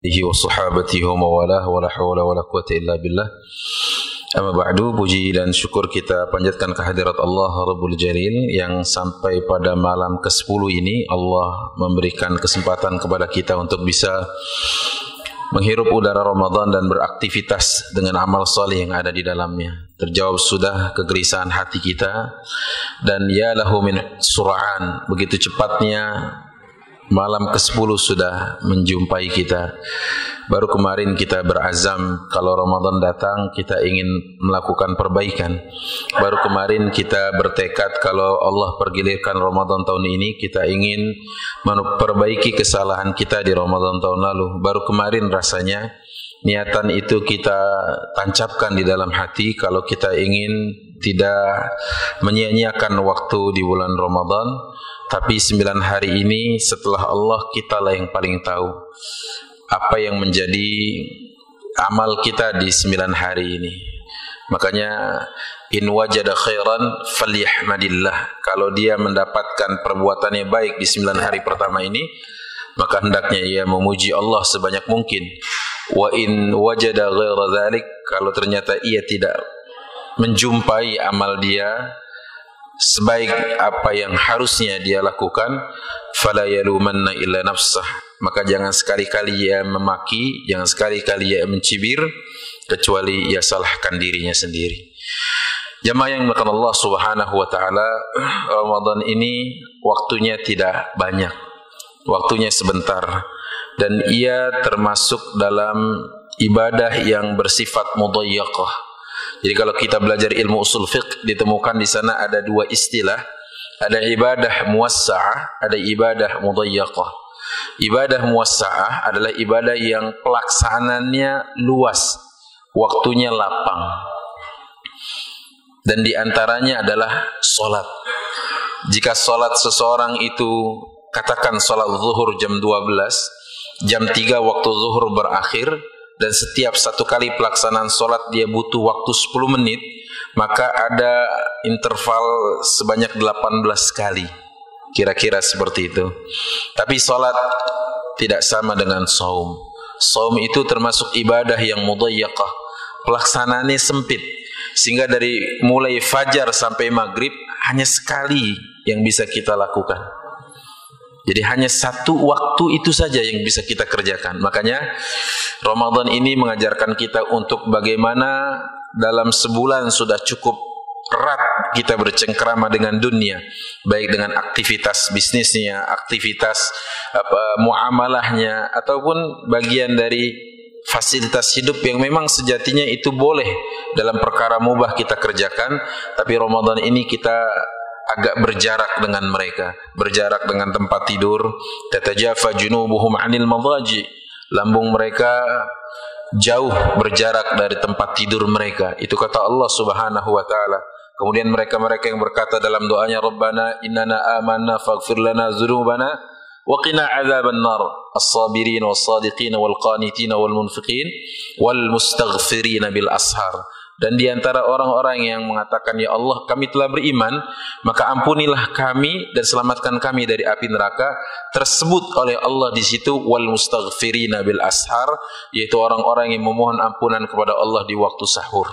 alihi wa sahabatihi wa mawalah wa la hawla wa la quwata illa billah Amma ba'du puji dan syukur kita panjatkan kehadirat Allah Rabbul Jalil yang sampai pada malam ke-10 ini Allah memberikan kesempatan kepada kita untuk bisa menghirup udara Ramadan dan beraktivitas dengan amal soleh yang ada di dalamnya. Terjawab sudah kegelisahan hati kita dan ya lahu min sura'an begitu cepatnya malam ke-10 sudah menjumpai kita. Baru kemarin kita berazam kalau Ramadan datang kita ingin melakukan perbaikan. Baru kemarin kita bertekad kalau Allah pergilirkan Ramadan tahun ini kita ingin memperbaiki kesalahan kita di Ramadan tahun lalu. Baru kemarin rasanya niatan itu kita tancapkan di dalam hati kalau kita ingin tidak menyia-nyiakan waktu di bulan Ramadan tapi sembilan hari ini setelah Allah kita lah yang paling tahu apa yang menjadi amal kita di sembilan hari ini. Makanya in wajada khairan falyahmadillah. Kalau dia mendapatkan perbuatannya baik di sembilan hari pertama ini, maka hendaknya ia memuji Allah sebanyak mungkin. Wa in wajada ghaira dzalik, kalau ternyata ia tidak menjumpai amal dia sebaik apa yang harusnya dia lakukan, fala yalumanna illa nafsah maka jangan sekali-kali ia memaki, jangan sekali-kali ia mencibir kecuali ia salahkan dirinya sendiri. Jamaah yang dimakan Allah Subhanahu wa taala, Ramadan ini waktunya tidak banyak. Waktunya sebentar dan ia termasuk dalam ibadah yang bersifat mudayyaqah. Jadi kalau kita belajar ilmu usul fiqh ditemukan di sana ada dua istilah, ada ibadah muwassa'ah, ada ibadah mudayyaqah. Ibadah muwassa'ah adalah ibadah yang pelaksanannya luas, waktunya lapang. Dan di antaranya adalah solat. Jika solat seseorang itu katakan solat zuhur jam 12, jam 3 waktu zuhur berakhir, dan setiap satu kali pelaksanaan solat dia butuh waktu 10 menit, maka ada interval sebanyak 18 kali Kira-kira seperti itu. Tapi salat tidak sama dengan saum. Saum itu termasuk ibadah yang mudayyaqah. Pelaksanaannya sempit. Sehingga dari mulai fajar sampai maghrib hanya sekali yang bisa kita lakukan. Jadi hanya satu waktu itu saja yang bisa kita kerjakan. Makanya Ramadan ini mengajarkan kita untuk bagaimana dalam sebulan sudah cukup erat kita bercengkrama dengan dunia baik dengan aktivitas bisnisnya, aktivitas apa muamalahnya ataupun bagian dari fasilitas hidup yang memang sejatinya itu boleh dalam perkara mubah kita kerjakan tapi Ramadan ini kita agak berjarak dengan mereka berjarak dengan tempat tidur. Tatajafa junubuhum anil madaji. Lambung mereka jauh berjarak dari tempat tidur mereka. Itu kata Allah Subhanahu wa taala. Kemudian mereka-mereka yang berkata dalam doanya Rabbana innana amanna faghfir lana dzunubana wa qina adzaban nar. As-sabirin was-sadiqin wal-qanitin wal-munfiqin wal-mustaghfirin bil ashar dan di antara orang-orang yang mengatakan ya Allah kami telah beriman maka ampunilah kami dan selamatkan kami dari api neraka tersebut oleh Allah di situ wal mustaghfirina bil ashar yaitu orang-orang yang memohon ampunan kepada Allah di waktu sahur.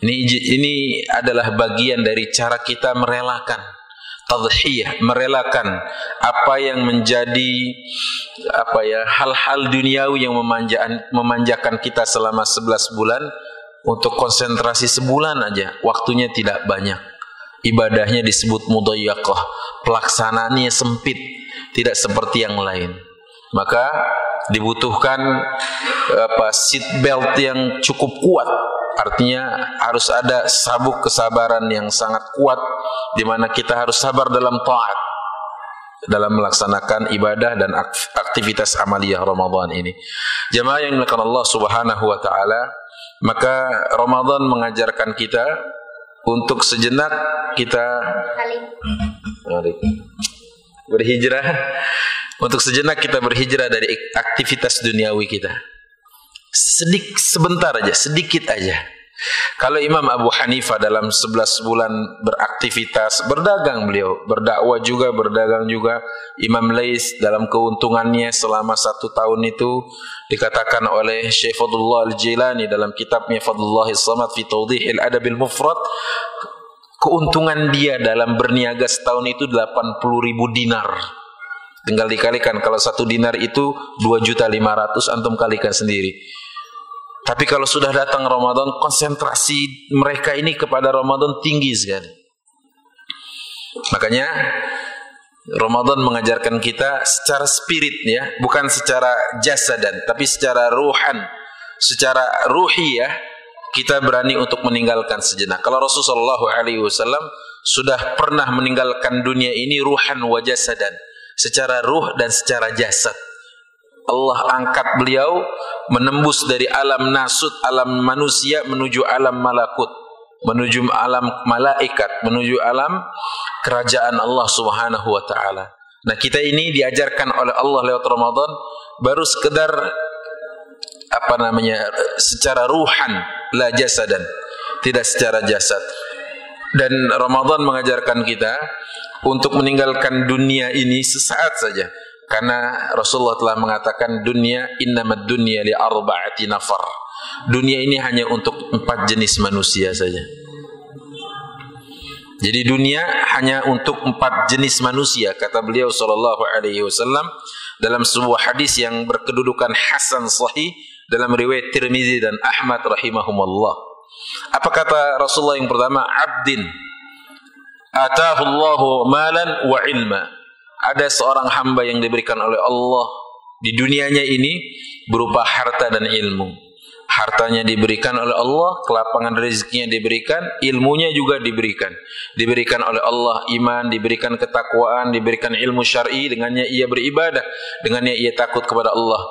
Ini ini adalah bagian dari cara kita merelakan tadhiyah, merelakan apa yang menjadi apa ya hal-hal duniawi yang memanjakan memanjakan kita selama 11 bulan untuk konsentrasi sebulan aja, waktunya tidak banyak. Ibadahnya disebut mudayyaqah, pelaksanaannya sempit, tidak seperti yang lain. Maka dibutuhkan apa seat belt yang cukup kuat Artinya harus ada sabuk kesabaran yang sangat kuat di mana kita harus sabar dalam taat dalam melaksanakan ibadah dan aktivitas amaliyah Ramadan ini. Jemaah yang dimuliakan Allah Subhanahu wa taala, maka Ramadan mengajarkan kita untuk sejenak kita berhijrah. Untuk sejenak kita berhijrah dari aktivitas duniawi kita sedik sebentar aja, sedikit aja. Kalau Imam Abu Hanifah dalam 11 bulan beraktivitas, berdagang beliau, berdakwah juga, berdagang juga. Imam Lais dalam keuntungannya selama satu tahun itu dikatakan oleh Syekh Fadlullah Al-Jilani dalam kitabnya Fadlullah Samad fi Tawdihil Adabil Mufrad keuntungan dia dalam berniaga setahun itu 80 ribu dinar. Tinggal dikalikan kalau satu dinar itu 2 juta 500 antum kalikan sendiri. Tapi kalau sudah datang Ramadan, konsentrasi mereka ini kepada Ramadan tinggi sekali. Makanya Ramadan mengajarkan kita secara spirit ya, bukan secara jasadan, tapi secara ruhan, secara ruhi ya, kita berani untuk meninggalkan sejenak. Kalau Rasulullah SAW sudah pernah meninggalkan dunia ini ruhan wa jasadan, secara ruh dan secara jasad. Allah angkat beliau menembus dari alam nasut, alam manusia menuju alam malakut, menuju alam malaikat, menuju alam kerajaan Allah Subhanahu wa taala. Nah, kita ini diajarkan oleh Allah lewat Ramadan baru sekedar apa namanya secara ruhan la jasadan, tidak secara jasad. Dan Ramadan mengajarkan kita untuk meninggalkan dunia ini sesaat saja karena Rasulullah telah mengatakan dunia innamad dunya li arba'ati nafar. Dunia ini hanya untuk empat jenis manusia saja. Jadi dunia hanya untuk empat jenis manusia kata beliau sallallahu alaihi wasallam dalam sebuah hadis yang berkedudukan hasan sahih dalam riwayat Tirmizi dan Ahmad rahimahumullah. Apa kata Rasulullah yang pertama? Abdin atahu Allahu malan wa ilma ada seorang hamba yang diberikan oleh Allah di dunianya ini berupa harta dan ilmu. Hartanya diberikan oleh Allah, kelapangan rezekinya diberikan, ilmunya juga diberikan. Diberikan oleh Allah iman, diberikan ketakwaan, diberikan ilmu syar'i, dengannya ia beribadah, dengannya ia takut kepada Allah.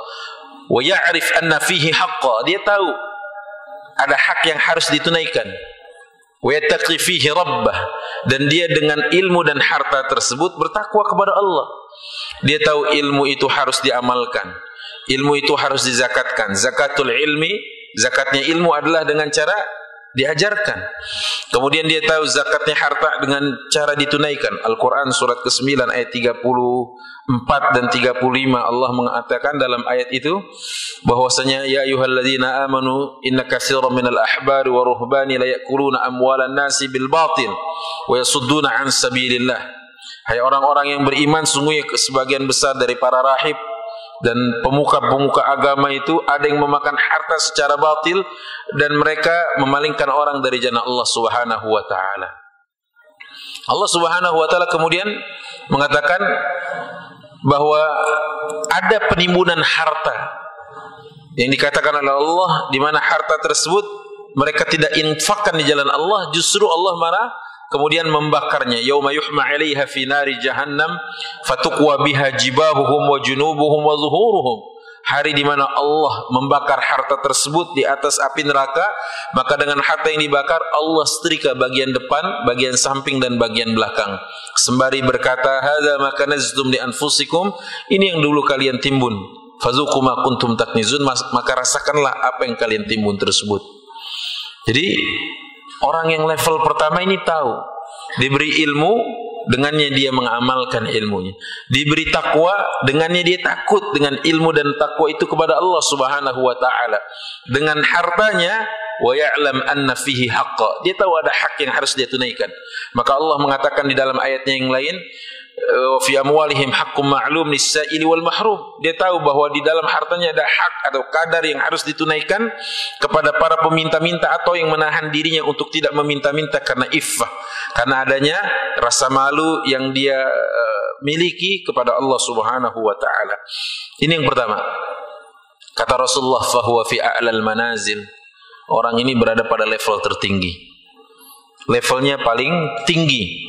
Wa ya'rif anna fihi haqqa. Dia tahu ada hak yang harus ditunaikan dan dia dengan ilmu dan harta tersebut bertakwa kepada Allah. Dia tahu ilmu itu harus diamalkan. Ilmu itu harus dizakatkan. Zakatul ilmi, zakatnya ilmu adalah dengan cara diajarkan. Kemudian dia tahu zakatnya harta dengan cara ditunaikan. Al-Quran surat ke-9 ayat 34 dan 35 Allah mengatakan dalam ayat itu bahwasanya ya ayyuhalladzina amanu inna katsiran minal ahbari wa ruhbani la yakuluna amwalan nasi bil batil wa yasudduna an sabilillah. Hai orang-orang yang beriman sungguhnya sebagian besar dari para rahib dan pemuka-pemuka agama itu ada yang memakan harta secara batil dan mereka memalingkan orang dari jalan Allah Subhanahu wa taala. Allah Subhanahu wa taala kemudian mengatakan bahwa ada penimbunan harta yang dikatakan oleh Allah di mana harta tersebut mereka tidak infakkan di jalan Allah justru Allah marah kemudian membakarnya yauma yuhma 'alaiha fi nari jahannam fatuqwa biha jibahuhum wa junubuhum wa zuhuruhum. Hari di mana Allah membakar harta tersebut di atas api neraka maka dengan harta yang dibakar Allah setrika bagian depan bagian samping dan bagian belakang. Sembari berkata hadza ma kanaztum li anfusikum ini yang dulu kalian timbun. Fazuqu ma kuntum taknizun maka rasakanlah apa yang kalian timbun tersebut. Jadi Orang yang level pertama ini tahu, diberi ilmu, dengannya dia mengamalkan ilmunya. Diberi takwa, dengannya dia takut dengan ilmu dan takwa itu kepada Allah Subhanahu wa taala. Dengan hartanya wa ya'lam anna fihi haqqa. Dia tahu ada hak yang harus dia tunaikan. Maka Allah mengatakan di dalam ayatnya yang lain, fi amwalihim haqqum ma'lum lis-sa'ili wal mahrum. Dia tahu bahwa di dalam hartanya ada hak atau kadar yang harus ditunaikan kepada para peminta-minta atau yang menahan dirinya untuk tidak meminta-minta karena iffah, karena adanya rasa malu yang dia uh, miliki kepada Allah Subhanahu wa taala. Ini yang pertama. Kata Rasulullah fahuwa fi a'lal manazil. Orang ini berada pada level tertinggi. Levelnya paling tinggi,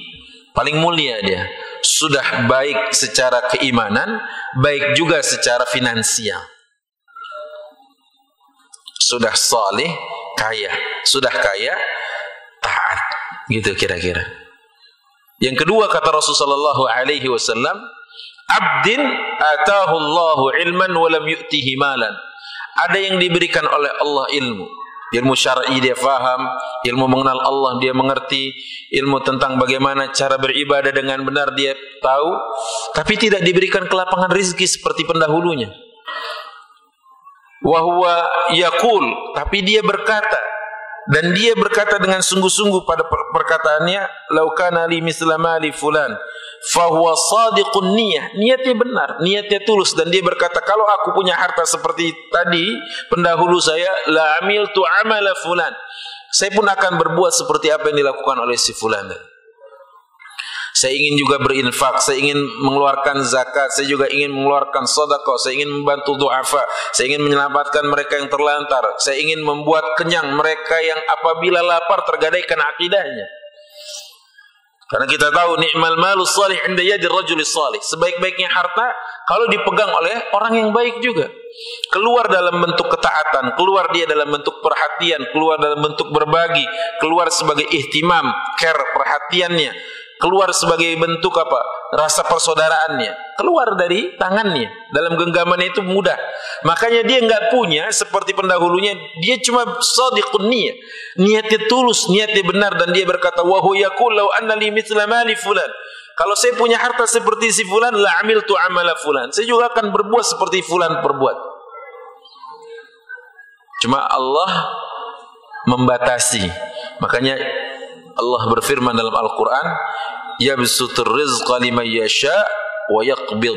paling mulia dia sudah baik secara keimanan, baik juga secara finansial. Sudah saleh, kaya, sudah kaya, taat. Gitu kira-kira. Yang kedua kata Rasulullah alaihi wasallam, "Abdin atahu Allahu ilman wa lam yu'tihi malan." Ada yang diberikan oleh Allah ilmu, Ilmu syar'i dia faham, ilmu mengenal Allah dia mengerti, ilmu tentang bagaimana cara beribadah dengan benar dia tahu, tapi tidak diberikan kelapangan rizki seperti pendahulunya. Wahwa yakul, tapi dia berkata, dan dia berkata dengan sungguh-sungguh pada perkataannya, "Laukana li mislama li fulan." fahuwa sadiqun niyah niatnya benar niatnya tulus dan dia berkata kalau aku punya harta seperti tadi pendahulu saya la amil tu amala fulan saya pun akan berbuat seperti apa yang dilakukan oleh si fulan saya ingin juga berinfak, saya ingin mengeluarkan zakat, saya juga ingin mengeluarkan sedekah, saya ingin membantu duafa, saya ingin menyelamatkan mereka yang terlantar, saya ingin membuat kenyang mereka yang apabila lapar tergadaikan akidahnya. Karena kita tahu nikmal malu salih inda yadi rajuli salih. Sebaik-baiknya harta kalau dipegang oleh orang yang baik juga. Keluar dalam bentuk ketaatan, keluar dia dalam bentuk perhatian, keluar dalam bentuk berbagi, keluar sebagai ihtimam, care perhatiannya keluar sebagai bentuk apa? Rasa persaudaraannya. Keluar dari tangannya. Dalam genggaman itu mudah. Makanya dia nggak punya seperti pendahulunya. Dia cuma sadiqun niyat. Niatnya tulus, niatnya benar dan dia berkata, "Wa huwa yaqul law anna li mithla mali fulan." Kalau saya punya harta seperti si fulan, la amil tu amala fulan. Saya juga akan berbuat seperti fulan berbuat. Cuma Allah membatasi. Makanya Allah berfirman dalam Al-Quran, yabsutur rizqa liman yasha wa yaqbid.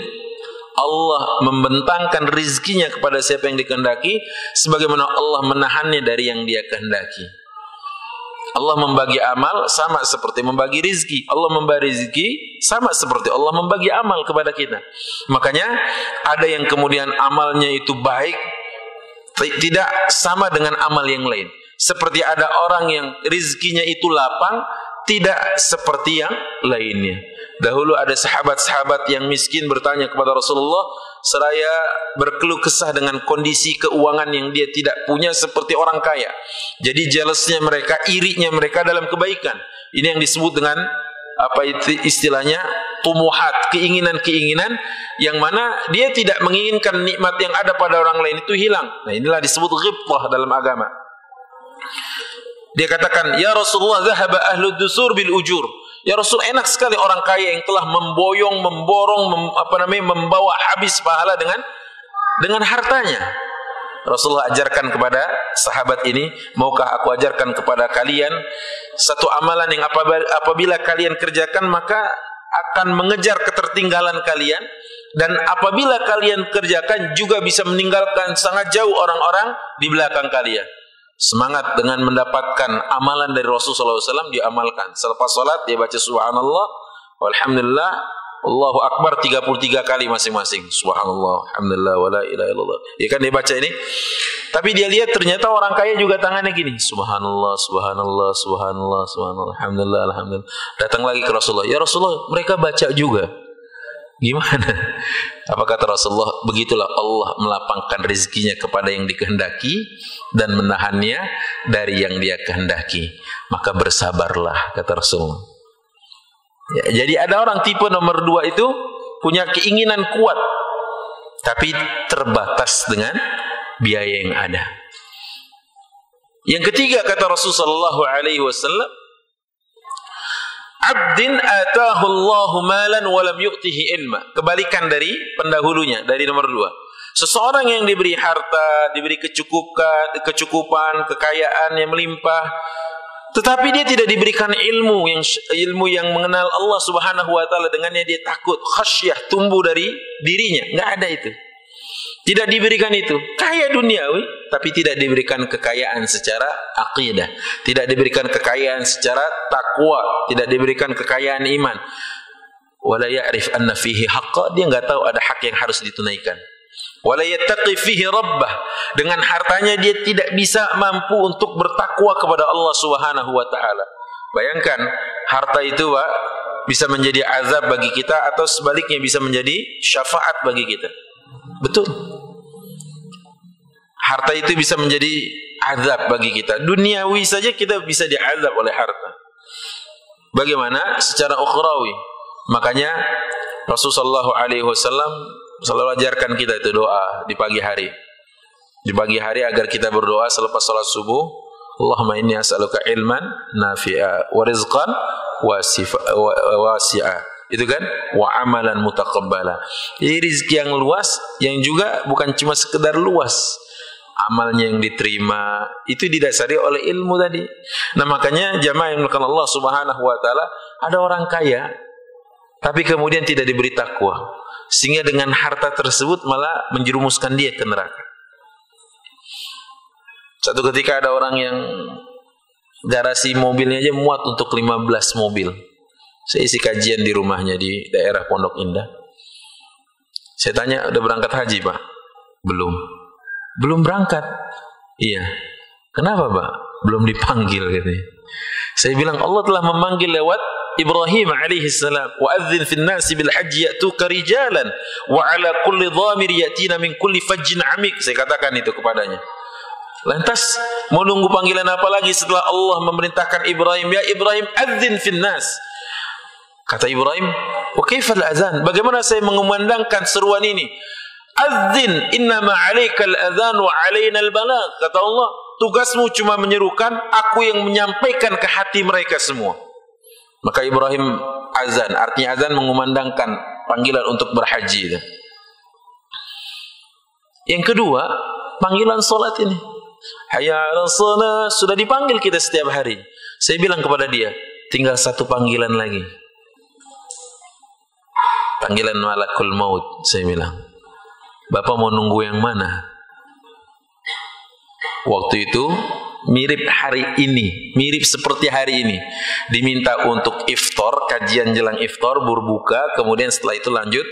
Allah membentangkan rizkinya kepada siapa yang dikehendaki sebagaimana Allah menahannya dari yang dia kehendaki. Allah membagi amal sama seperti membagi rizki. Allah membagi rizki sama seperti Allah membagi amal kepada kita. Makanya ada yang kemudian amalnya itu baik tidak sama dengan amal yang lain. Seperti ada orang yang rizkinya itu lapang tidak seperti yang lainnya. Dahulu ada sahabat-sahabat yang miskin bertanya kepada Rasulullah seraya berkeluh kesah dengan kondisi keuangan yang dia tidak punya seperti orang kaya. Jadi jealousnya mereka, irinya mereka dalam kebaikan. Ini yang disebut dengan apa istilahnya tumuhat, keinginan-keinginan yang mana dia tidak menginginkan nikmat yang ada pada orang lain itu hilang. Nah, inilah disebut ghibtah dalam agama. Dia katakan, "Ya Rasulullah, zahaba ahlu dusur bil ujur." Ya Rasul, enak sekali orang kaya yang telah memboyong, memborong, mem, apa namanya, membawa habis pahala dengan dengan hartanya. Rasulullah ajarkan kepada sahabat ini, maukah aku ajarkan kepada kalian satu amalan yang apabila, apabila kalian kerjakan maka akan mengejar ketertinggalan kalian dan apabila kalian kerjakan juga bisa meninggalkan sangat jauh orang-orang di belakang kalian semangat dengan mendapatkan amalan dari Rasulullah SAW diamalkan. Selepas salat dia baca subhanallah, walhamdulillah, Allahu Akbar 33 kali masing-masing. Subhanallah, alhamdulillah, wala ilaha illallah. Ya kan dia baca ini. Tapi dia lihat ternyata orang kaya juga tangannya gini. Subhanallah, subhanallah, subhanallah, subhanallah, alhamdulillah, alhamdulillah. Datang lagi ke Rasulullah. Ya Rasulullah, mereka baca juga. Gimana? Apa kata Rasulullah? Begitulah Allah melapangkan rezekinya kepada yang dikehendaki dan menahannya dari yang dia kehendaki. Maka bersabarlah, kata Rasulullah. Ya, jadi ada orang tipe nomor dua itu punya keinginan kuat, tapi terbatas dengan biaya yang ada. Yang ketiga kata Rasulullah SAW, abdin atahu Allahu malan walam yu'tihi ilma. Kebalikan dari pendahulunya, dari nomor dua. Seseorang yang diberi harta, diberi kecukupan, kecukupan, kekayaan yang melimpah, tetapi dia tidak diberikan ilmu yang ilmu yang mengenal Allah Subhanahu wa taala dengannya dia takut, khasyah tumbuh dari dirinya. Enggak ada itu. Tidak diberikan itu. Kaya duniawi, tapi tidak diberikan kekayaan secara akidah. Tidak diberikan kekayaan secara takwa. Tidak diberikan kekayaan iman. Wala ya'rif anna fihi haqqa. Dia enggak tahu ada hak yang harus ditunaikan. Wala yattaqi fihi rabbah. Dengan hartanya dia tidak bisa mampu untuk bertakwa kepada Allah Subhanahu wa taala. Bayangkan harta itu Pak bisa menjadi azab bagi kita atau sebaliknya bisa menjadi syafaat bagi kita. Betul. Harta itu bisa menjadi azab bagi kita. Duniawi saja kita bisa diazab oleh harta. Bagaimana? Secara ukhrawi. Makanya Rasulullah alaihi wasallam selalu ajarkan kita itu doa di pagi hari. Di pagi hari agar kita berdoa selepas salat subuh Allahumma inni as'aluka ilman nafi'a wa rizqan wasi'a. Itu kan wa amalan mutaqabbala. Jadi rezeki yang luas yang juga bukan cuma sekedar luas, amalnya yang diterima itu didasari oleh ilmu tadi. Nah makanya jamaah yang melakukan Allah Subhanahu wa taala ada orang kaya tapi kemudian tidak diberi takwa sehingga dengan harta tersebut malah menjerumuskan dia ke neraka. Satu ketika ada orang yang garasi mobilnya aja muat untuk 15 mobil. Saya isi kajian di rumahnya di daerah Pondok Indah. Saya tanya, udah berangkat haji pak? Belum. Belum berangkat? Iya. Kenapa pak? Belum dipanggil gitu. Saya bilang Allah telah memanggil lewat Ibrahim alaihi salam wa adzin fil nasi bil hajji ya'tuka rijalan wa ala kulli dhamir yatina min kulli fajjin amik saya katakan itu kepadanya Lantas mau nunggu panggilan apa lagi setelah Allah memerintahkan Ibrahim, ya Ibrahim adzin finnas. Kata Ibrahim, "Wa kaifal azan? Bagaimana saya mengumandangkan seruan ini?" Adzin innama 'alaikal adzan wa 'alaina al-balagh. Kata Allah, tugasmu cuma menyerukan, aku yang menyampaikan ke hati mereka semua. Maka Ibrahim azan, artinya azan mengumandangkan panggilan untuk berhaji. Yang kedua, panggilan solat ini. Hayya ala sudah dipanggil kita setiap hari. Saya bilang kepada dia, tinggal satu panggilan lagi. Panggilan malakul maut, saya bilang. Bapak mau nunggu yang mana? Waktu itu mirip hari ini, mirip seperti hari ini. Diminta untuk iftar, kajian jelang iftar, berbuka, kemudian setelah itu lanjut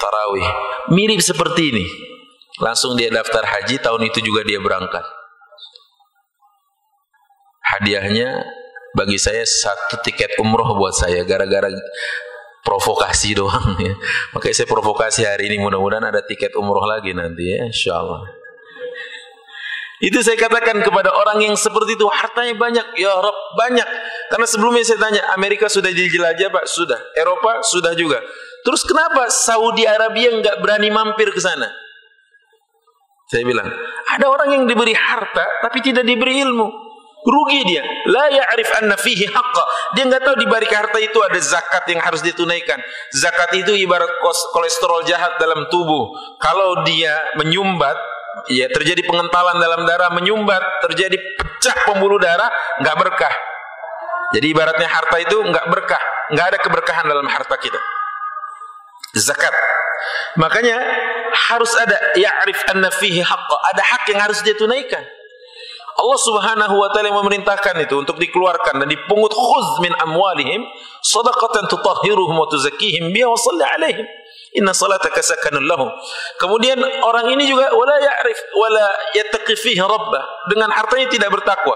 tarawih. Mirip seperti ini. Langsung dia daftar haji, tahun itu juga dia berangkat hadiahnya bagi saya satu tiket umroh buat saya gara-gara provokasi doang ya. Makanya saya provokasi hari ini mudah-mudahan ada tiket umroh lagi nanti ya insyaallah. Itu saya katakan kepada orang yang seperti itu hartanya banyak ya Rob banyak. Karena sebelumnya saya tanya Amerika sudah dijelajahi Pak? Sudah. Eropa sudah juga. Terus kenapa Saudi Arabia nggak berani mampir ke sana? Saya bilang, ada orang yang diberi harta tapi tidak diberi ilmu rugi dia. La ya'rif anna fihi haqqa. Dia nggak tahu di balik harta itu ada zakat yang harus ditunaikan. Zakat itu ibarat kolesterol jahat dalam tubuh. Kalau dia menyumbat ya terjadi pengentalan dalam darah menyumbat terjadi pecah pembuluh darah nggak berkah. Jadi ibaratnya harta itu nggak berkah. Nggak ada keberkahan dalam harta kita. Zakat. Makanya harus ada ya'rif anna fihi haqqa. Ada hak yang harus dia tunaikan Allah Subhanahu wa taala memerintahkan itu untuk dikeluarkan dan dipungut khuz min amwalihim shadaqatan tutahhiruhum wa tuzakkihim biha wa shalli alaihim. Inna salataka sakanun lahum. Kemudian orang ini juga wala ya'rif wala yattaqi fihi rabbah. Dengan hartanya tidak bertakwa.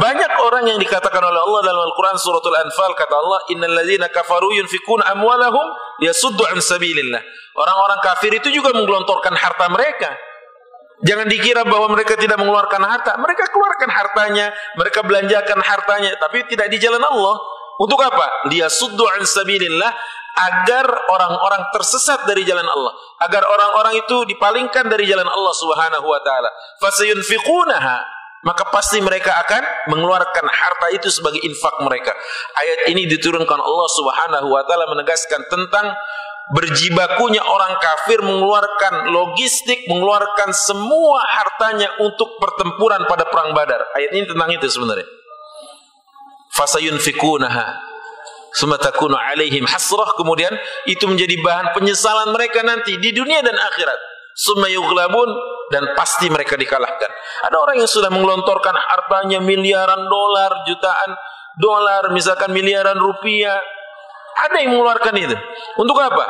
Banyak orang yang dikatakan oleh Allah dalam Al-Qur'an suratul Anfal kata Allah innal ladzina kafaru yunfikuna amwalahum yasuddu an sabilillah. Orang-orang kafir itu juga menggelontorkan harta mereka Jangan dikira bahwa mereka tidak mengeluarkan harta. Mereka keluarkan hartanya, mereka belanjakan hartanya, tapi tidak di jalan Allah. Untuk apa? Dia suddu an sabilillah agar orang-orang tersesat dari jalan Allah, agar orang-orang itu dipalingkan dari jalan Allah Subhanahu wa taala. Fasayunfiqunaha maka pasti mereka akan mengeluarkan harta itu sebagai infak mereka. Ayat ini diturunkan Allah Subhanahu wa taala menegaskan tentang berjibakunya orang kafir mengeluarkan logistik, mengeluarkan semua hartanya untuk pertempuran pada perang Badar. Ayat ini tentang itu sebenarnya. Fasayunfikunaha summa takunu alaihim hasrah kemudian itu menjadi bahan penyesalan mereka nanti di dunia dan akhirat. Summa yughlabun dan pasti mereka dikalahkan. Ada orang yang sudah mengelontorkan hartanya miliaran dolar, jutaan dolar, misalkan miliaran rupiah, ada yang mengeluarkan itu. Untuk apa?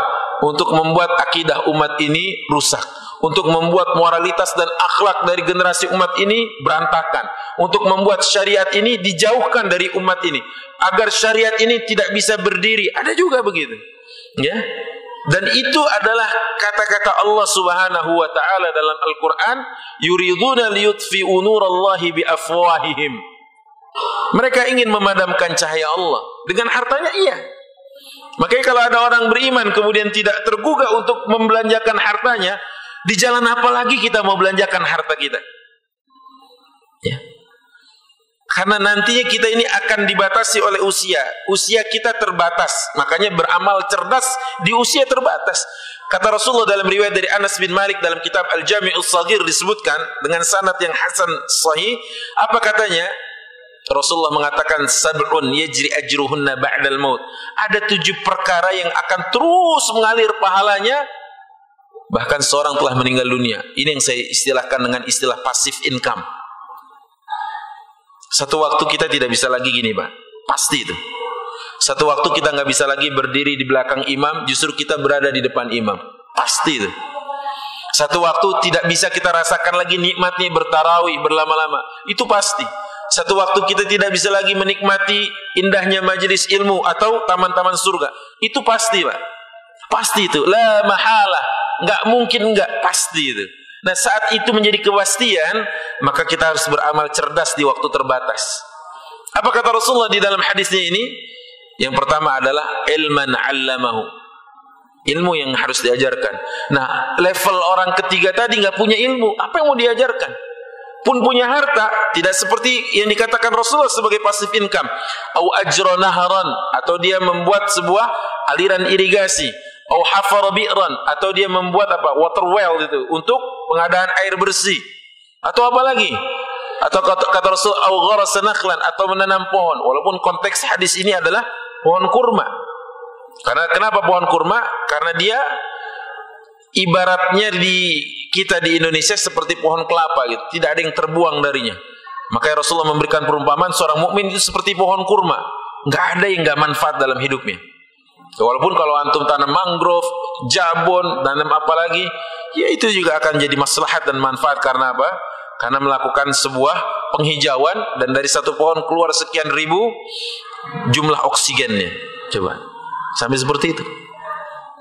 Untuk membuat akidah umat ini rusak. Untuk membuat moralitas dan akhlak dari generasi umat ini berantakan. Untuk membuat syariat ini dijauhkan dari umat ini. Agar syariat ini tidak bisa berdiri. Ada juga begitu. Ya. Dan itu adalah kata-kata Allah Subhanahu wa taala dalam Al-Qur'an, yuriduna liyutfi'u nurallahi biafwahihim. Mereka ingin memadamkan cahaya Allah dengan hartanya iya, Makanya kalau ada orang beriman kemudian tidak tergugah untuk membelanjakan hartanya, di jalan apa lagi kita mau belanjakan harta kita? Ya. Karena nantinya kita ini akan dibatasi oleh usia. Usia kita terbatas. Makanya beramal cerdas di usia terbatas. Kata Rasulullah dalam riwayat dari Anas bin Malik dalam kitab Al-Jami'us Saghir disebutkan dengan sanad yang hasan sahih. Apa katanya? Rasulullah mengatakan sab'un yajri ajruhunna ba'dal maut. Ada tujuh perkara yang akan terus mengalir pahalanya bahkan seorang telah meninggal dunia. Ini yang saya istilahkan dengan istilah pasif income satu waktu kita tidak bisa lagi gini Pak. Pasti itu. Satu waktu kita nggak bisa lagi berdiri di belakang imam, justru kita berada di depan imam. Pasti itu. Satu waktu tidak bisa kita rasakan lagi nikmatnya bertarawih berlama-lama. Itu pasti. Satu waktu kita tidak bisa lagi menikmati indahnya majelis ilmu atau taman-taman surga. Itu pasti, Pak. Pasti itu. La mahala. Nggak mungkin nggak. Pasti itu. Nah saat itu menjadi kepastian, maka kita harus beramal cerdas di waktu terbatas. Apa kata Rasulullah di dalam hadisnya ini? Yang pertama adalah ilman allamahu. Ilmu yang harus diajarkan. Nah, level orang ketiga tadi nggak punya ilmu, apa yang mau diajarkan? Pun punya harta, tidak seperti yang dikatakan Rasulullah sebagai pasif income. Au ajronaharan atau dia membuat sebuah aliran irigasi. Au hafara bi'ran atau dia membuat apa? Water well itu untuk pengadaan air bersih. Atau apa lagi? Atau kata, kata Rasul au gharasa nakhlan atau menanam pohon. Walaupun konteks hadis ini adalah pohon kurma. Karena kenapa pohon kurma? Karena dia ibaratnya di kita di Indonesia seperti pohon kelapa gitu tidak ada yang terbuang darinya makanya Rasulullah memberikan perumpamaan seorang mukmin itu seperti pohon kurma nggak ada yang nggak manfaat dalam hidupnya Walaupun kalau antum tanam mangrove, jabon, tanam apa lagi, ya itu juga akan jadi maslahat dan manfaat karena apa? Karena melakukan sebuah penghijauan dan dari satu pohon keluar sekian ribu jumlah oksigennya. Coba. Sampai seperti itu.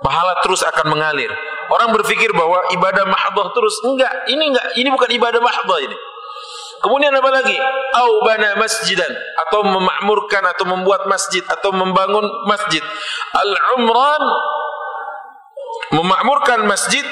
Pahala terus akan mengalir. Orang berpikir bahwa ibadah mahdoh terus. Enggak, ini enggak, ini bukan ibadah mahdoh ini. Kemudian apa lagi? Au bana masjidan atau memakmurkan atau membuat masjid atau membangun masjid. Al-umran memakmurkan masjid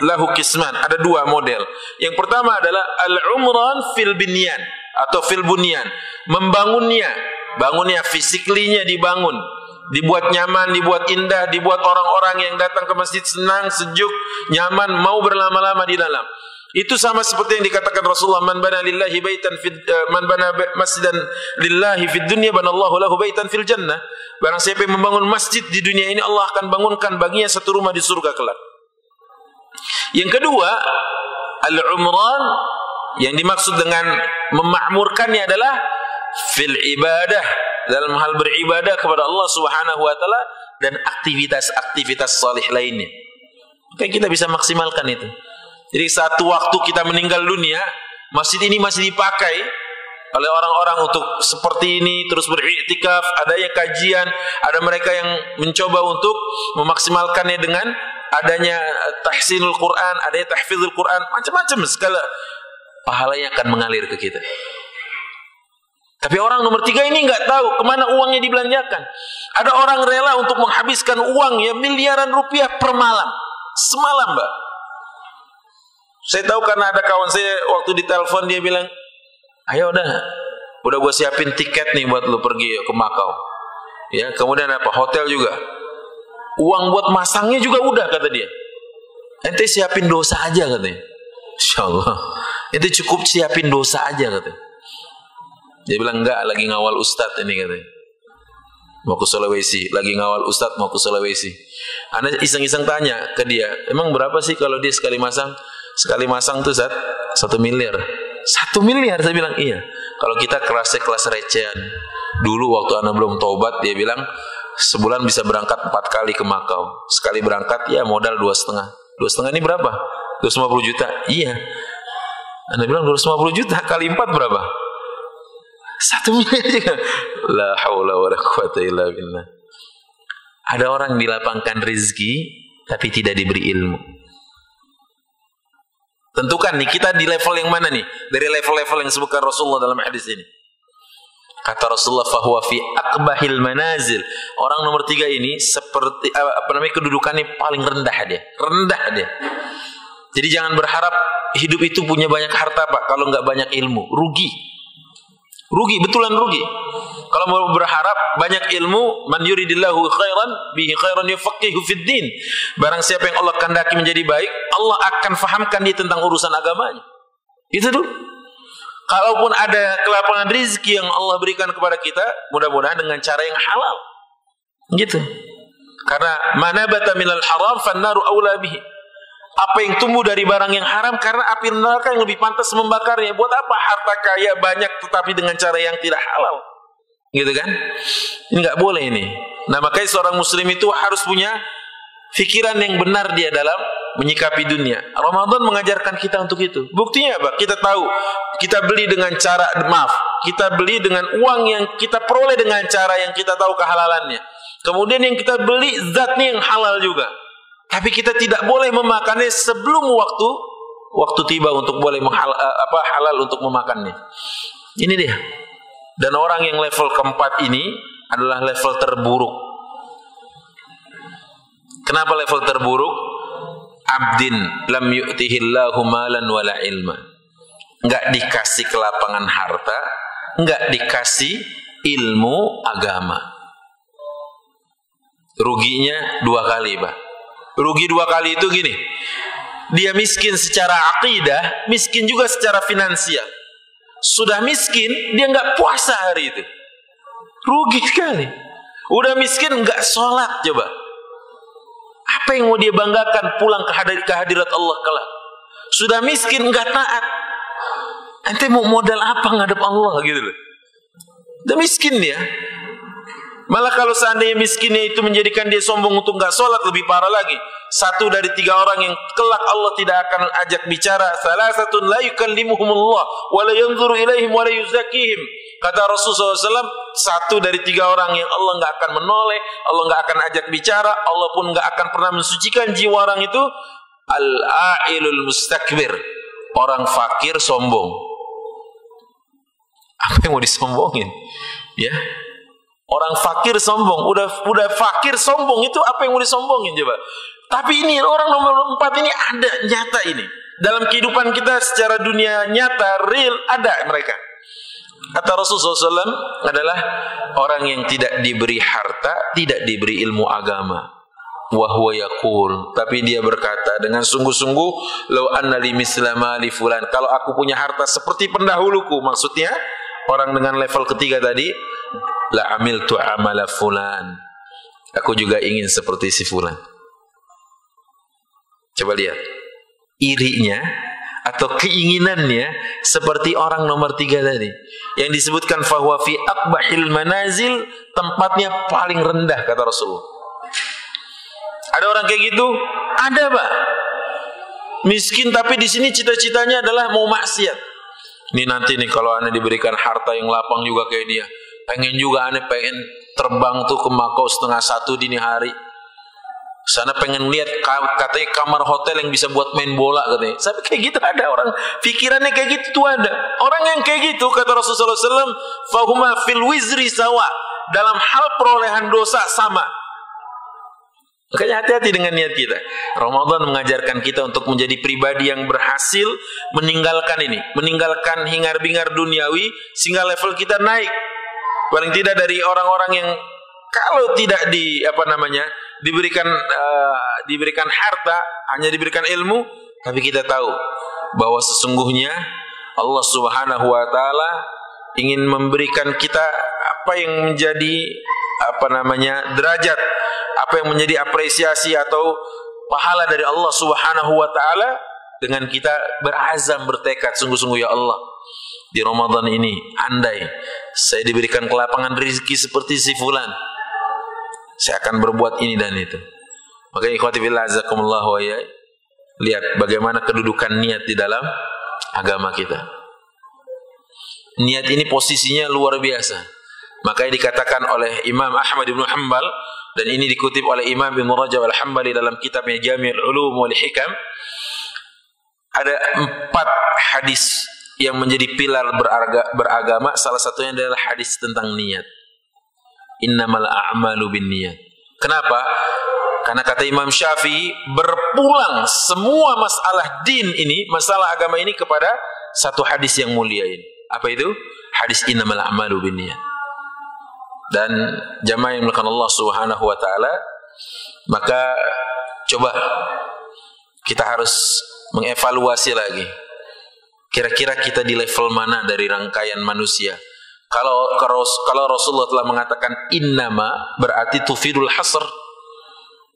lahu kisman. Ada dua model. Yang pertama adalah al-umran fil binyan atau fil bunyan. Membangunnya, bangunnya fisiklinya dibangun dibuat nyaman, dibuat indah, dibuat orang-orang yang datang ke masjid senang, sejuk, nyaman, mau berlama-lama di dalam. Itu sama seperti yang dikatakan Rasulullah man bana lillahi baitan fid uh, man bana masjidan lillahi fid dunya banallahu lahu baitan fil jannah. Barang siapa yang membangun masjid di dunia ini Allah akan bangunkan baginya satu rumah di surga kelak. Yang kedua, al-umran yang dimaksud dengan memakmurkannya adalah fil ibadah dalam hal beribadah kepada Allah Subhanahu wa taala dan aktivitas-aktivitas salih lainnya. Maka kita bisa maksimalkan itu. Jadi satu waktu kita meninggal dunia, masjid ini masih dipakai oleh orang-orang untuk seperti ini terus beriktikaf, adanya kajian, ada mereka yang mencoba untuk memaksimalkannya dengan adanya tahsinul Quran, adanya tahfizul Quran, macam-macam segala pahalanya akan mengalir ke kita. Tapi orang nomor tiga ini nggak tahu ke mana uangnya dibelanjakan. Ada orang rela untuk menghabiskan uang ya miliaran rupiah per malam, semalam mbak. Saya tahu karena ada kawan saya waktu ditelepon dia bilang, ayo udah, udah gue siapin tiket nih buat lu pergi ke Makau. Ya, kemudian apa? Hotel juga. Uang buat masangnya juga udah kata dia. Ente siapin dosa aja katanya. Insya Allah. Ente cukup siapin dosa aja katanya. Dia bilang enggak, lagi ngawal ustadz ini katanya. Mau ke Sulawesi, lagi ngawal ustadz mau ke Sulawesi. Anda iseng-iseng tanya ke dia, emang berapa sih kalau dia sekali masang? Sekali masang tuh saat satu miliar. Satu miliar saya bilang iya. Kalau kita kelasnya kelas recehan. Dulu waktu anak belum tobat dia bilang sebulan bisa berangkat empat kali ke Makau. Sekali berangkat ya modal dua setengah. Dua setengah ini berapa? puluh juta. Iya. Anda bilang puluh juta kali empat berapa? Satu miliar juga. La haula wa la quwata illa billah. Ada orang dilapangkan rizki tapi tidak diberi ilmu. Tentukan nih kita di level yang mana nih? Dari level-level yang disebutkan Rasulullah dalam hadis ini. Kata Rasulullah fahuwa fi akbahil manazil. Orang nomor tiga ini seperti apa namanya kedudukannya paling rendah dia, rendah dia. Jadi jangan berharap hidup itu punya banyak harta pak. Kalau nggak banyak ilmu, rugi. Rugi, betulan rugi. Kalau mau berharap banyak ilmu, man yuridillahu khairan bihi khairan yufaqihu fid din. Barang siapa yang Allah kehendaki menjadi baik, Allah akan fahamkan dia tentang urusan agamanya. Itu dulu. Kalaupun ada kelapangan rizki yang Allah berikan kepada kita, mudah-mudahan dengan cara yang halal. Gitu. Karena mana bata minal haram fannaru aula bihi. Apa yang tumbuh dari barang yang haram karena api neraka yang lebih pantas membakarnya. Buat apa harta kaya banyak tetapi dengan cara yang tidak halal? Gitu kan? Ini nggak boleh ini. Nah makanya seorang muslim itu harus punya pikiran yang benar dia dalam menyikapi dunia. Ramadan mengajarkan kita untuk itu. Buktinya apa? Kita tahu kita beli dengan cara maaf, kita beli dengan uang yang kita peroleh dengan cara yang kita tahu kehalalannya. Kemudian yang kita beli zatnya yang halal juga. Tapi kita tidak boleh memakannya sebelum waktu waktu tiba untuk boleh menghal, eh, apa halal untuk memakannya. Ini dia. Dan orang yang level keempat ini adalah level terburuk. Kenapa level terburuk? Abdin lam yu'tihillahu malan wala ilma. Enggak dikasih kelapangan harta, enggak dikasih ilmu agama. Ruginya dua kali, Pak. Rugi dua kali itu gini. Dia miskin secara akidah, miskin juga secara finansial sudah miskin, dia nggak puasa hari itu. Rugi sekali. Udah miskin nggak sholat coba. Apa yang mau dia banggakan pulang ke hadirat Allah kelak? Sudah miskin nggak taat. Ente mau modal apa ngadep Allah gitu loh. Udah miskin dia. Malah kalau seandainya miskinnya itu menjadikan dia sombong untuk nggak sholat lebih parah lagi. Satu dari tiga orang yang kelak Allah tidak akan ajak bicara. Salah satu la yukallimuhumullah wa la yanzuru ilaihim wa la yuzakihim. Kata Rasulullah SAW, satu dari tiga orang yang Allah nggak akan menoleh, Allah nggak akan ajak bicara, Allah pun nggak akan pernah mensucikan jiwa orang itu. Al-a'ilul mustakbir. Orang fakir sombong. Apa yang mau disombongin? Ya, Orang fakir sombong, udah udah fakir sombong itu apa yang mau disombongin coba? Tapi ini orang nomor empat ini ada nyata ini dalam kehidupan kita secara dunia nyata real ada mereka. Kata Rasulullah SAW adalah orang yang tidak diberi harta, tidak diberi ilmu agama. Wahwa yakul, tapi dia berkata dengan sungguh-sungguh, lo anna mislama li fulan. Kalau aku punya harta seperti pendahuluku, maksudnya orang dengan level ketiga tadi, la amil tu amala fulan. Aku juga ingin seperti si fulan. Coba lihat. Irinya atau keinginannya seperti orang nomor tiga tadi. Yang disebutkan fahuwa fi akbahil manazil tempatnya paling rendah kata Rasulullah. Ada orang kayak gitu? Ada, Pak. Miskin tapi di sini cita-citanya adalah mau maksiat. Ini nanti nih kalau anda diberikan harta yang lapang juga kayak dia pengen juga aneh pengen terbang tuh ke Makau setengah satu dini hari. Sana pengen lihat katanya kamar hotel yang bisa buat main bola katanya. Tapi kayak gitu ada orang pikirannya kayak gitu tuh ada. Orang yang kayak gitu kata Rasulullah SAW fahuma fil wizri sawa. Dalam hal perolehan dosa sama. Makanya hati-hati dengan niat kita. Ramadan mengajarkan kita untuk menjadi pribadi yang berhasil meninggalkan ini, meninggalkan hingar-bingar duniawi sehingga level kita naik paling tidak dari orang-orang yang kalau tidak di apa namanya diberikan uh, diberikan harta hanya diberikan ilmu tapi kita tahu bahwa sesungguhnya Allah Subhanahu wa taala ingin memberikan kita apa yang menjadi apa namanya derajat apa yang menjadi apresiasi atau pahala dari Allah Subhanahu wa taala dengan kita berazam bertekad sungguh-sungguh ya Allah di Ramadan ini andai saya diberikan kelapangan rezeki seperti si fulan. Saya akan berbuat ini dan itu. Maka ikhwati billah azakumullah wa ya lihat bagaimana kedudukan niat di dalam agama kita. Niat ini posisinya luar biasa. Makanya dikatakan oleh Imam Ahmad bin Hanbal dan ini dikutip oleh Imam bin Rajab al-Hambali dalam kitabnya Jami'ul Ulum wal Hikam. Ada empat hadis yang menjadi pilar beraga, beragama salah satunya adalah hadis tentang niat. Innamal a'malu bin niat. Kenapa? Karena kata Imam Syafi'i berpulang semua masalah din ini, masalah agama ini kepada satu hadis yang mulia ini. Apa itu? hadis innamal a'malu binniyat. Dan jamaah yang melakukan Allah Subhanahu wa taala maka coba kita harus mengevaluasi lagi. Kira-kira kita di level mana dari rangkaian manusia? Kalau kalau Rasulullah telah mengatakan innama berarti tufidul hasr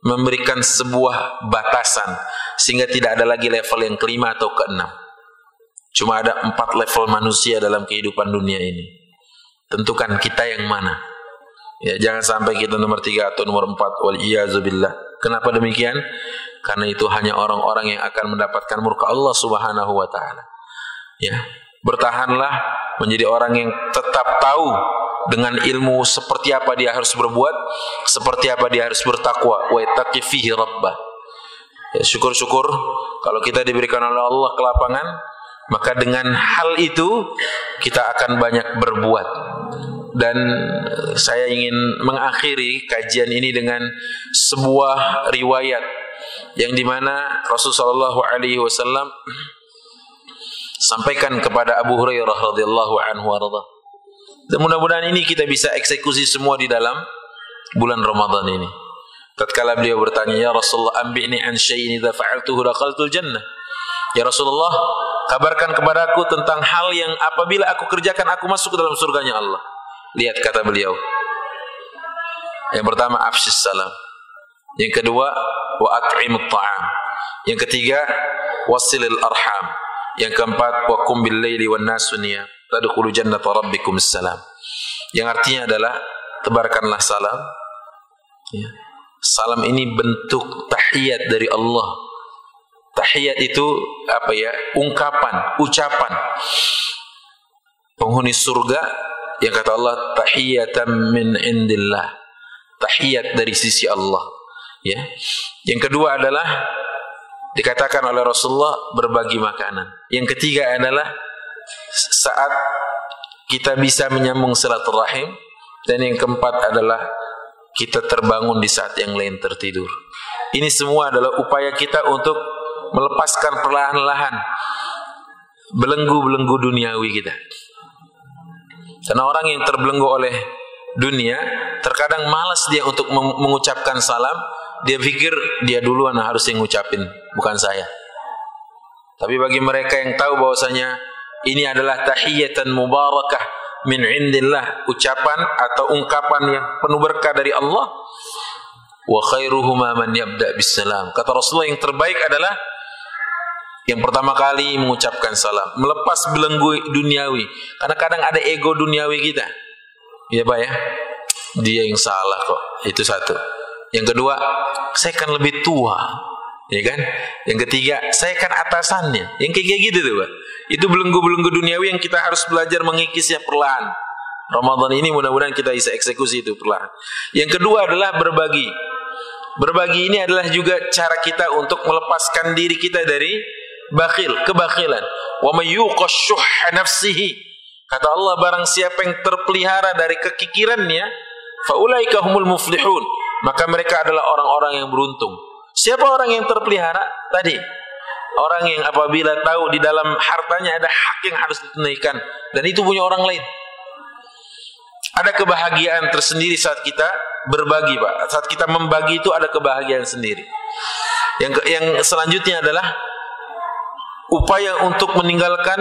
memberikan sebuah batasan sehingga tidak ada lagi level yang kelima atau keenam. Cuma ada empat level manusia dalam kehidupan dunia ini. Tentukan kita yang mana. Ya, jangan sampai kita nomor tiga atau nomor empat. Wal billah. Kenapa demikian? Karena itu hanya orang-orang yang akan mendapatkan murka Allah Subhanahu wa taala. Ya, bertahanlah menjadi orang yang tetap tahu dengan ilmu seperti apa dia harus berbuat, seperti apa dia harus bertakwa, wa fihi rabbah. Ya, syukur-syukur kalau kita diberikan oleh Allah kelapangan, maka dengan hal itu kita akan banyak berbuat. Dan saya ingin mengakhiri kajian ini dengan sebuah riwayat yang di mana Rasulullah Alaihi Wasallam sampaikan kepada Abu Hurairah radhiyallahu anhu Dan mudah-mudahan ini kita bisa eksekusi semua di dalam bulan Ramadan ini. Tatkala beliau bertanya, "Ya Rasulullah, ambi'ni an syai'in idza fa'altuhu dakhaltul jannah." Ya Rasulullah, kabarkan kepadaku tentang hal yang apabila aku kerjakan aku masuk ke dalam surganya Allah. Lihat kata beliau. Yang pertama afshis salam. Yang kedua wa at'imut ta'am. Yang ketiga wasilil arham. Yang keempat wa kum bil laili wan nasunya tadkhulu jannata rabbikum salam. Yang artinya adalah tebarkanlah salam. Ya. Salam ini bentuk tahiyat dari Allah Tahiyat itu apa ya? Ungkapan, ucapan. Penghuni surga yang kata Allah tahiyatan min indillah. Tahiyat dari sisi Allah. Ya. Yang kedua adalah dikatakan oleh Rasulullah berbagi makanan. Yang ketiga adalah saat kita bisa menyambung silaturahim dan yang keempat adalah kita terbangun di saat yang lain tertidur. Ini semua adalah upaya kita untuk melepaskan perlahan-lahan belenggu-belenggu duniawi kita. Karena orang yang terbelenggu oleh dunia, terkadang malas dia untuk mengucapkan salam, dia pikir dia duluan harus yang ngucapin, bukan saya. Tapi bagi mereka yang tahu bahwasanya ini adalah tahiyatan mubarakah min indillah, ucapan atau ungkapan yang penuh berkah dari Allah. Wa khairuhuma man yabda bisalam. Kata Rasulullah yang terbaik adalah yang pertama kali mengucapkan salam, melepas belenggu duniawi. Karena kadang ada ego duniawi kita. Ya Pak ya. Dia yang salah kok. Itu satu. Yang kedua, saya kan lebih tua. Ya kan? Yang ketiga, saya kan atasannya. Yang kayak gitu tuh Pak. Itu belenggu-belenggu duniawi yang kita harus belajar mengikisnya perlahan. Ramadan ini mudah-mudahan kita bisa eksekusi itu perlahan. Yang kedua adalah berbagi. Berbagi ini adalah juga cara kita untuk melepaskan diri kita dari bakhil, kebakilan. Wa may nafsihi. Kata Allah barang siapa yang terpelihara dari kekikirannya, faulaika humul muflihun. Maka mereka adalah orang-orang yang beruntung. Siapa orang yang terpelihara? Tadi orang yang apabila tahu di dalam hartanya ada hak yang harus ditunaikan dan itu punya orang lain. Ada kebahagiaan tersendiri saat kita berbagi, Pak. Saat kita membagi itu ada kebahagiaan sendiri. Yang yang selanjutnya adalah upaya untuk meninggalkan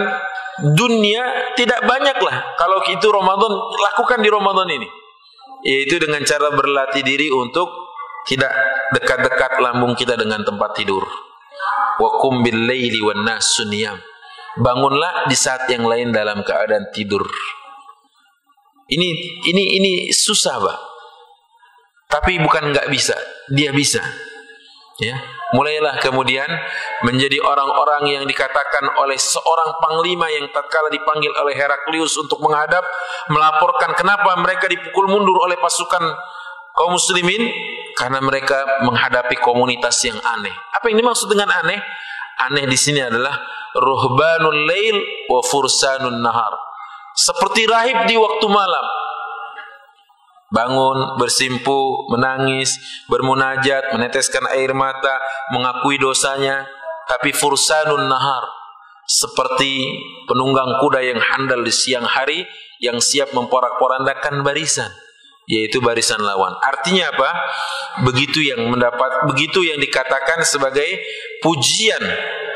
dunia tidak banyaklah kalau itu Ramadan lakukan di Ramadan ini yaitu dengan cara berlatih diri untuk tidak dekat-dekat lambung kita dengan tempat tidur. Wa kum bil laili wan bangunlah di saat yang lain dalam keadaan tidur. Ini ini ini susah Pak. Tapi bukan nggak bisa dia bisa. Ya mulailah kemudian menjadi orang-orang yang dikatakan oleh seorang panglima yang tatkala dipanggil oleh Heraklius untuk menghadap melaporkan kenapa mereka dipukul mundur oleh pasukan kaum muslimin karena mereka menghadapi komunitas yang aneh. Apa yang dimaksud dengan aneh? Aneh di sini adalah ruhbanul lail wa fursanun nahar. Seperti rahib di waktu malam bangun, bersimpu, menangis, bermunajat, meneteskan air mata, mengakui dosanya, tapi fursanun nahar. seperti penunggang kuda yang handal di siang hari yang siap memporak-porandakan barisan yaitu barisan lawan. Artinya apa? Begitu yang mendapat begitu yang dikatakan sebagai pujian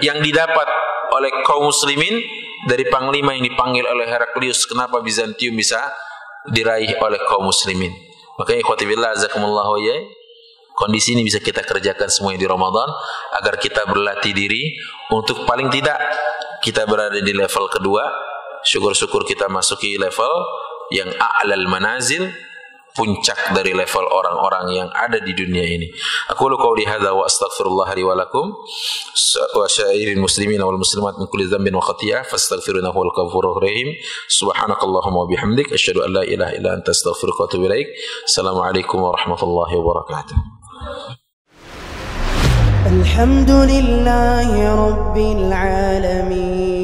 yang didapat oleh kaum muslimin dari panglima yang dipanggil oleh Heraklius kenapa Bizantium bisa diraih oleh kaum muslimin. Makanya ikhwati billah wa kondisi ini bisa kita kerjakan semuanya di Ramadan agar kita berlatih diri untuk paling tidak kita berada di level kedua syukur-syukur kita masuki level yang a'lal manazil puncak dari level orang-orang yang ada di dunia ini. Aku lu qauli hadza wa astaghfirullah li wa lakum wa syairin muslimin wal muslimat min kulli dhanbin wa khati'ah fastaghfirunahu wal ghafurur rahim. Subhanakallahumma wa bihamdik asyhadu an la ilaha illa anta astaghfiruka wa atubu ilaik. Assalamualaikum warahmatullahi wabarakatuh. الحمد لله رب العالمين